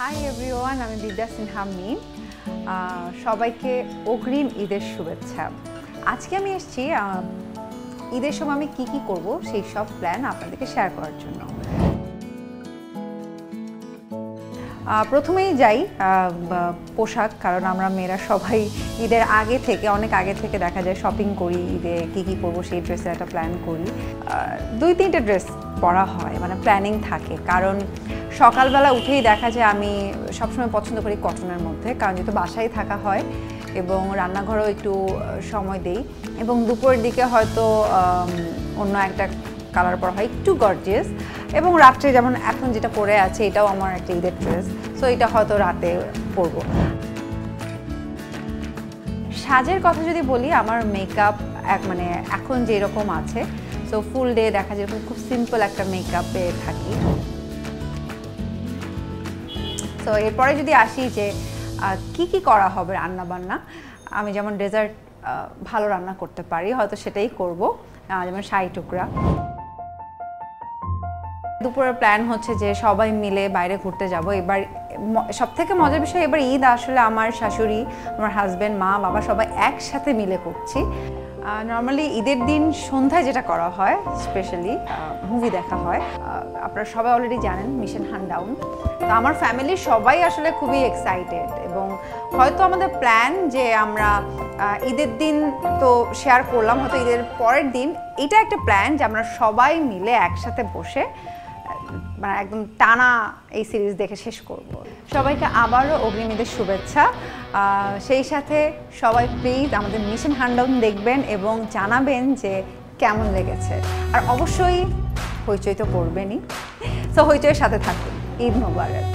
Hi everyone আমি বিদ্যা সিনহা মিম সবাইকে অগ্রিম ঈদের শুভেচ্ছা। আজকে আমি এসেছি ঈদের সময় আমি কি কি করব সেই সব প্ল্যান আপনাদেরকে শেয়ার করার জন্য। প্রথমেই যাই পোশাক, কারণ আমরা মেয়েরা সবাই ঈদের আগে থেকে, অনেক আগে থেকে দেখা যায় শপিং করি, ঈদে কি কি পরবো সেই ড্রেসের একটা প্ল্যান করি। দুই তিনটে ড্রেস পরা হয় মানে প্ল্যানিং থাকে। কারণ সকালবেলা উঠেই দেখা যায় আমি সবসময় পছন্দ করি কটনের মধ্যে, কারণ যেহেতু বাসায় থাকা হয় এবং রান্নাঘরেও একটু সময় দেই এবং দুপুরের দিকে হয়তো অন্য একটা কালার পরা হয়, একটু গর্জিয়াস এবং রাত্রে যেমন এখন যেটা পরে আছে এটাও আমার একটা ঈদের ড্রেস সো এটা হয়তো রাতে পরবো। সাজের কথা যদি বলি, আমার মেকআপ এক মানে এখন যেরকম আছে সো ফুল ডে দেখা যায় খুব সিম্পল একটা মেকআপে থাকি। তো এরপরে যদি আসি যে কি কি করা হবে রান্না বান্না আমি যেমন ডেজার্ট ভালো রান্না করতে পারি, হয়তো সেটাই করব। যেমন শাহি টুকরা। দুপুরের প্ল্যান হচ্ছে যে, সবাই মিলে বাইরে ঘুরতে যাব। এবার সব থেকে মজার বিষয়, এবার ঈদ আসলে আমার শাশুড়ি, আমার হাজব্যান্ড মা, বাবা সবাই একসাথে মিলে করছি। নর্মালি ঈদের দিন সন্ধ্যায় যেটা করা হয় স্পেশালি মুভি দেখা হয় আপনারা সবাই অলরেডি জানেন মিশন হানডাউন তো আমার ফ্যামিলির সবাই আসলে খুবই এক্সাইটেড এবং হয়তো আমাদের প্ল্যান যে আমরা ঈদের দিন তো শেয়ার করলাম, হয়তো ঈদের পরের দিন, এটা একটা প্ল্যান যে আমরা সবাই মিলে একসাথে বসে মানে একদম টানা এই সিরিজ দেখে শেষ করব। সবাইকে আবারও অগ্নিমীদের শুভেচ্ছা। সেই সাথে সবাই প্লিজ আমাদের মিশন হ্যান্ডাউন দেখবেন এবং জানাবেন যে কেমন লেগেছে। আর অবশ্যই হইচই তো করবেনই তো হইচইয়ের সাথে থাকুন। ঈদ মোবারক।